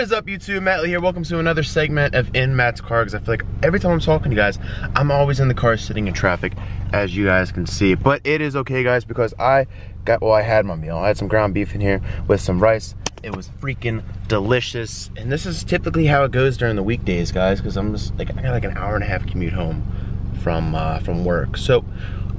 is up YouTube, Matt Lee here. Welcome to another segment of In Matt's Car because I feel like every time I'm talking to you guys, I'm always in the car sitting in traffic as you guys can see. But it is okay guys because I got, well I had my meal. I had some ground beef in here with some rice. It was freaking delicious. And this is typically how it goes during the weekdays guys because I'm just like, I got like an hour and a half commute home from, uh, from work. So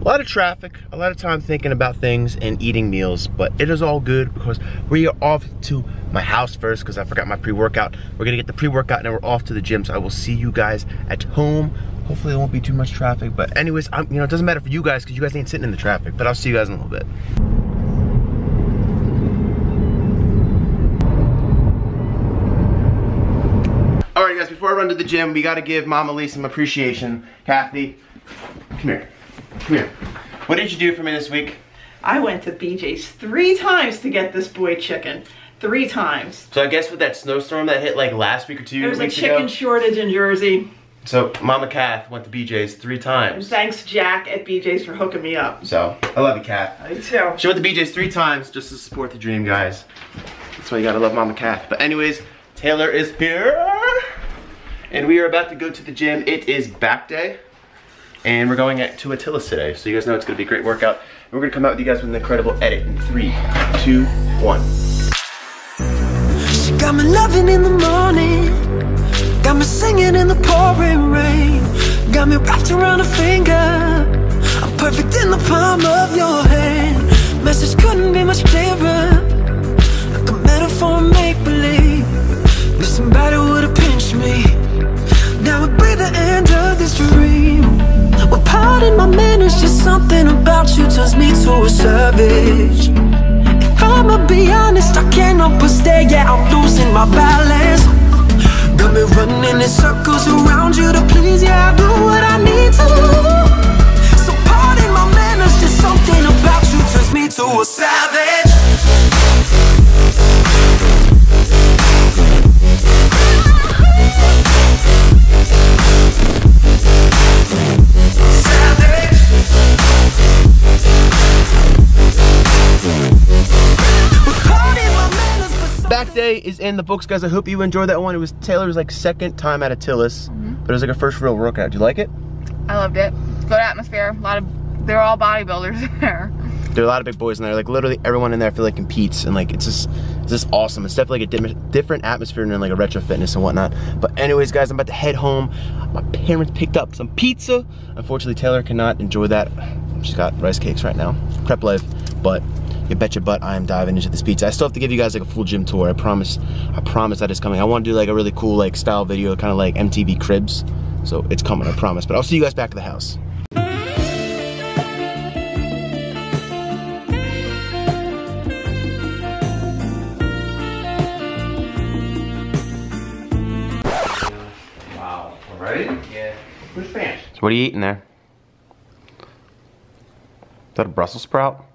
a lot of traffic, a lot of time thinking about things and eating meals, but it is all good because we are off to my house first because I forgot my pre-workout. We're gonna get the pre-workout and then we're off to the gym. So I will see you guys at home. Hopefully there won't be too much traffic, but anyways, I'm, you know, it doesn't matter for you guys because you guys ain't sitting in the traffic, but I'll see you guys in a little bit. All right guys, before I run to the gym, we gotta give Mama Lee some appreciation. Kathy, come here. Come here. What did you do for me this week? I went to BJ's three times to get this boy chicken. Three times. So I guess with that snowstorm that hit like last week or two There was a chicken ago. shortage in Jersey. So Mama Kath went to BJ's three And times. thanks Jack at BJ's for hooking me up. So I love you, Kath. I too. She went to BJ's three times just to support the dream, guys. That's why you gotta love Mama Kath. But anyways, Taylor is here. And we are about to go to the gym. It is back day. And we're going at, to Atilis today. So you guys know it's gonna be a great workout. And we're gonna come out with you guys with an incredible edit in three, two, one. She got me loving in the morning. Got me singing in the pouring rain. Got me wrapped around a finger. I'm perfect in the palm of your hand. Message couldn't be much clearer. Like a metaphor make-believe. Somebody would've pinched me. Now we breathe the end of this dream turns me to a savage. If I'ma be honest, I help but stare, yeah, I'm losing my balance. Got me running in circles around you to please, yeah, I do what I need Back day is in the books, guys. I hope you enjoyed that one. It was Taylor's like second time at Atilis, mm-hmm. but it was like a first real workout. Do you like it? I loved it. Good atmosphere. A lot of they're all bodybuilders there. There are a lot of big boys in there. Like literally everyone in there I feel like competes and like it's just it's just awesome. It's definitely like a different atmosphere than like a retro fitness and whatnot. But anyways, guys, I'm about to head home. My parents picked up some pizza. Unfortunately, Taylor cannot enjoy that. She's got rice cakes right now. Prep life, but you bet your butt I am diving into this pizza. I still have to give you guys like a full gym tour. I promise. I promise that is coming. I want to do like a really cool like style video, kind of like MTV Cribs. So it's coming, I promise. But I'll see you guys back at the house. Wow. Ready? Yeah. Who's fans? So what are you eating there? Is that a Brussels sprout?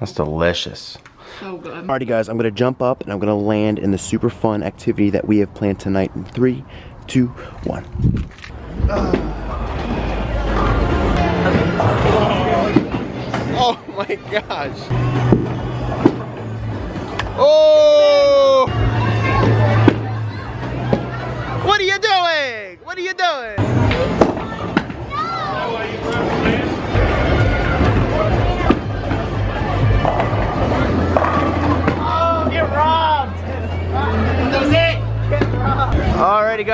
That's delicious. So good. Alrighty guys, I'm gonna jump up and I'm gonna land in the super fun activity that we have planned tonight in three, two, one. Oh my gosh. Oh! What are you doing? What are you doing?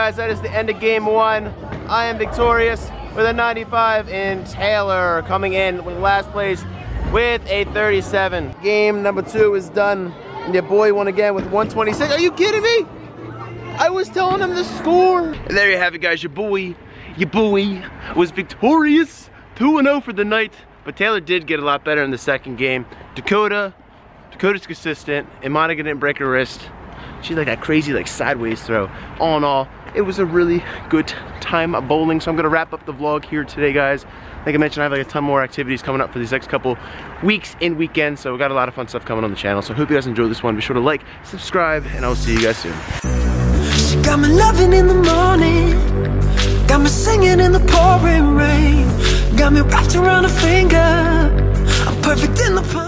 Guys, that is the end of game one. I am victorious with a 95 and Taylor coming in with last place with a 37. Game number two is done. And your boy won again with 126. Are you kidding me? I was telling him the score. And there you have it guys, your boy, your boy was victorious. 2-0 for the night. But Taylor did get a lot better in the second game. Dakota, Dakota's consistent, and Monica didn't break her wrist. She like that crazy like sideways throw. All in all, it was a really good time bowling. So I'm gonna wrap up the vlog here today, guys. Like I mentioned, I have like a ton more activities coming up for these next couple weeks and weekends. So we got a lot of fun stuff coming on the channel. So I hope you guys enjoyed this one. Be sure to like, subscribe, and I'll see you guys soon. She got me loving in the morning Got me singing in the pouring rain Got me wrapped around a finger I'm perfect in the